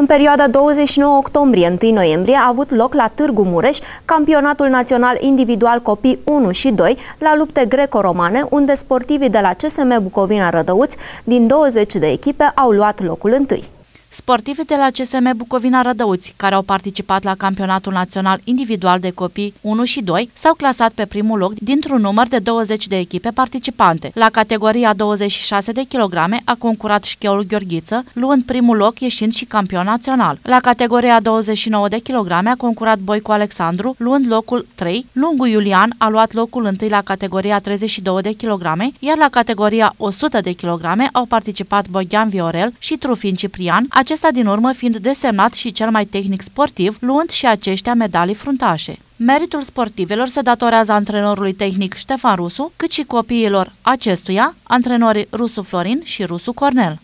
În perioada 29 octombrie-1 noiembrie a avut loc la Târgu Mureș campionatul național individual copii 1 și 2 la lupte greco-romane, unde sportivii de la CSM Bucovina Rădăuți din 20 de echipe au luat locul întâi. Sportivii de la CSM Bucovina Rădăuți, care au participat la campionatul național individual de copii 1 și 2, s-au clasat pe primul loc dintr-un număr de 20 de echipe participante. La categoria 26 de kilograme a concurat Șcheul Gheorghiță, luând primul loc ieșind și campion național. La categoria 29 de kilograme a concurat Boicu Alexandru, luând locul 3. Lungu Iulian a luat locul 1 la categoria 32 de kilograme, iar la categoria 100 de kilograme au participat Bogdan Viorel și Trufin Ciprian, acesta din urmă fiind desemnat și cel mai tehnic sportiv, luând și aceștia medalii fruntașe. Meritul sportivilor se datorează antrenorului tehnic Ștefan Rusu, cât și copiilor acestuia, antrenorii Rusu Florin și Rusu Cornel.